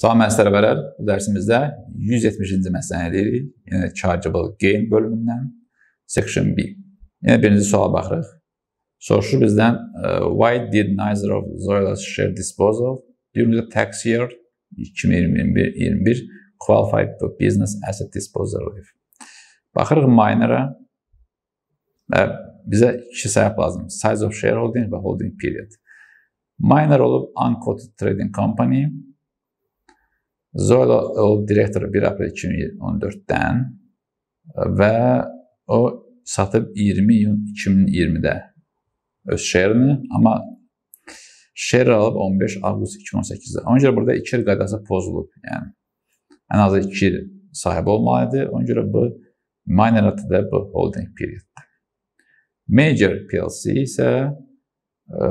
Tələbələr, bu dərsimizdə 170-ci məsələni edirik. Yəni chargeable gain bölümündən section B. Yəni birinci suala baxırıq. Soruşur bizdən why did neither of Zoila's share disposal during the tax year 2021 qualify for business asset disposal relief. Baxırıq minora və bizə iki səbəb lazımdır. Size of shareholding və holding period. Minor olub unquoted trading company Zola olub direktoru 1 aprel 2014-dən və o satıb 20 iyun 2020-də öz şerini, amma şer alıb 15 avqust 2018-də. Ona görə burada 2 il qaydası pozulub. Yəni ən azı 2 il sahibi olmalıdır. Ona görə bu minor atıda bu holding perioddur. Major PLC isə ə,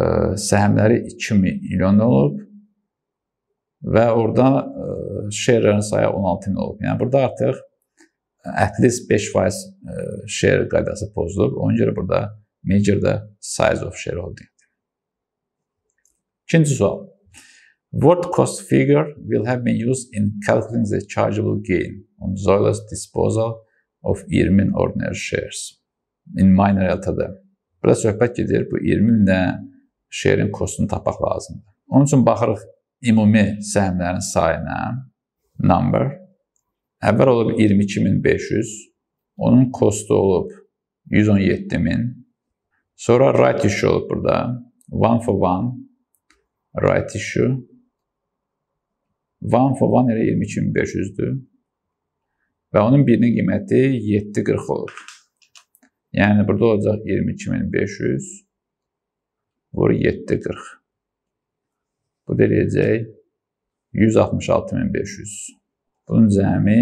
səhmləri 2 milyon olub və orada şerlərin sayı 16 min olub. Yəni burada artıq at least 5% share qaydası pozulub. Ona görə burada major da size of shareholding. İkinci sual. What cost figure will have been used in calculating the chargeable gain on Zoila's disposal of 20 ordinary shares in minor LTD? Burada söhbət gedir bu 20 minə share'in kostunu tapmaq lazımdır. Onun üçün baxırıq ümumi səhmlərin sayına number əvvəl olub 22500, onun kostu olub 117000. Sonra right issue olub burada. One for one right issue. One for one elə 22500-dür. Və onun birinin qiyməti 740 olur. Yəni burada olacaq 22500 vur 740. Bu da eləyəcək 166500. Bunun cəmi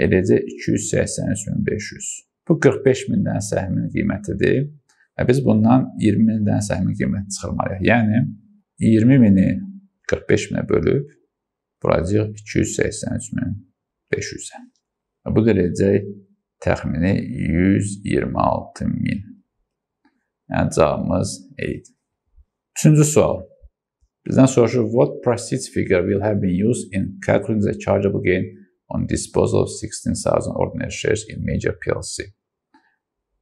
eləcək 283500. Bu 45 mindən səhmin qiymətidir və biz bundan 20 mindən səhmin qiymətini çıxarmalıyıq. Yəni 20 mini 45 minə bölüb vuracağıq 283500-ə. Bu da eləyəcək təxmini 126 min. Yəni cavabımız eydir. Üçüncü sual. Bizdən soruşur, what proceeds figure will have been used in calculating the chargeable gain on disposal of 16,000 ordinary shares in major PLC?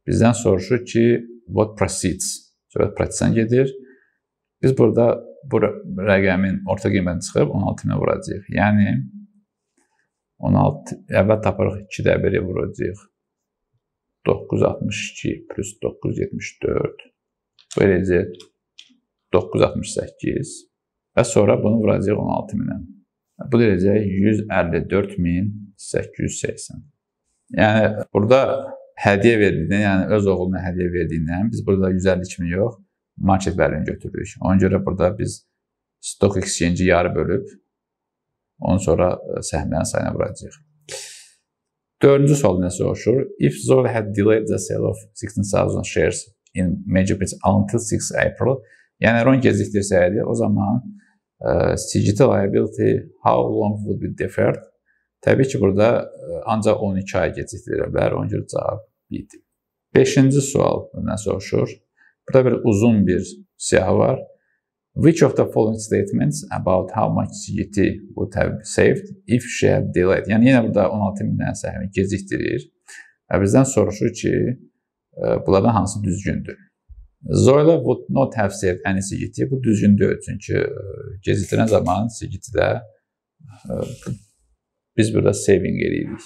Bizdən soruşur ki, what proceeds? Söhbət prosesdən gedir. Biz burada bu rəqəmin orta qiymətini çıxıb 16 minə vuracağıq. Yəni 16 əvvəl tapırıq 2 də 1-i vuracağıq. 962 plus 974 bu eləyəcək 968 və sonra bunu vuracaq 16 minə. Bu deyəcək 154880. Yəni burada hədiyyə verdiyindən, yəni öz oğluna hədiyyə verdiyindən biz burada 152 min yox, market value-ni götürürük. Ona görə burada biz stock exchange yarı bölüb ondan sonra e, səhmlərin sayına vuracağıq. Dördüncü sual nə soruşur? If Zoll had delayed the sale of 16,000 shares in major bits until 6 April, yəni RON gecikdirsəydi, o zaman CGT liability how long would be deferred? Təbii ki, burada ancaq 12 ay gecikdirə bilər. Ona görə cavab B-dir. 5-ci sual nə soruşur? Burada bir uzun bir siyahı var. Which of the following statements about how much CGT would have saved if she had delayed? Yəni yenə burada 16 mindən səhvini gecikdirir. Və bizdən soruşur ki, bunlardan hansı düzgündür? Zoyla would not have saved any CGT. Bu düzgün deyil. Çünki gecikdirən zaman CGT-də e, biz burada saving eləyirik.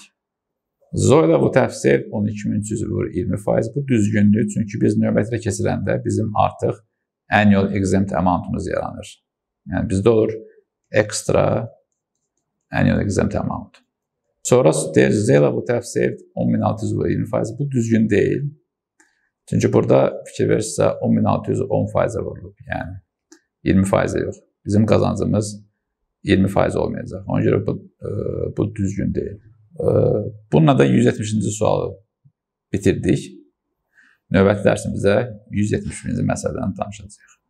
Zoyla would have saved 12300 vur 20%. Bu düzgündür. Çünki biz növbəti kəsiləndə bizim artıq annual exempt amountımız yaranır. Yəni bizdə olur extra annual exempt amount. Sonra deyir Zeyla would have saved 10600 vur 20%. Bu düzgün deyil. Çünki burada fikir verirsə 10610%-ə vurulub. Yəni 20% yox. Bizim qazancımız 20% olmayacaq. Ona görə bu e, bu düzgün deyil. E, bununla da 170-ci sualı bitirdik. Növbəti dərsimizdə 171-ci məsələdən danışacağıq.